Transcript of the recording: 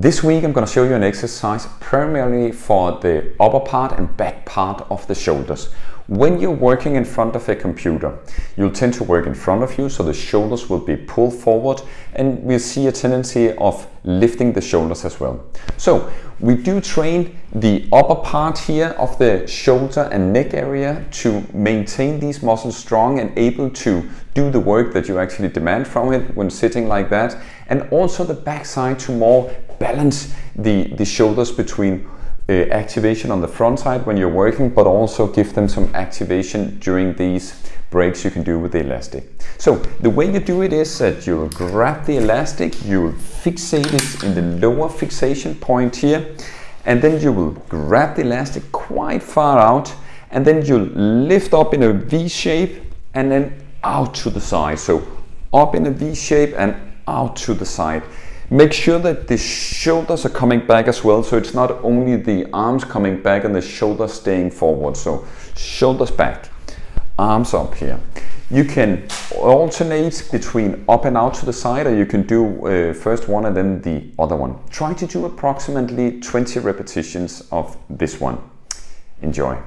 This week I'm going to show you an exercise primarily for the upper part and back part of the shoulders. When you're working in front of a computer, you'll tend to work in front of you so the shoulders will be pulled forward and we'll see a tendency of lifting the shoulders as well. So we do train the upper part here of the shoulder and neck area to maintain these muscles strong and able to do the work that you actually demand from it when sitting like that and also the backside to more balance the, the shoulders between uh, activation on the front side when you're working, but also give them some activation during these breaks you can do with the elastic. So the way you do it is that you'll grab the elastic, you'll fixate it in the lower fixation point here, and then you will grab the elastic quite far out, and then you'll lift up in a V shape and then out to the side. So up in a V shape and out to the side. Make sure that the shoulders are coming back as well, so it's not only the arms coming back and the shoulders staying forward. So shoulders back, arms up here. You can alternate between up and out to the side, or you can do uh, first one and then the other one. Try to do approximately 20 repetitions of this one. Enjoy.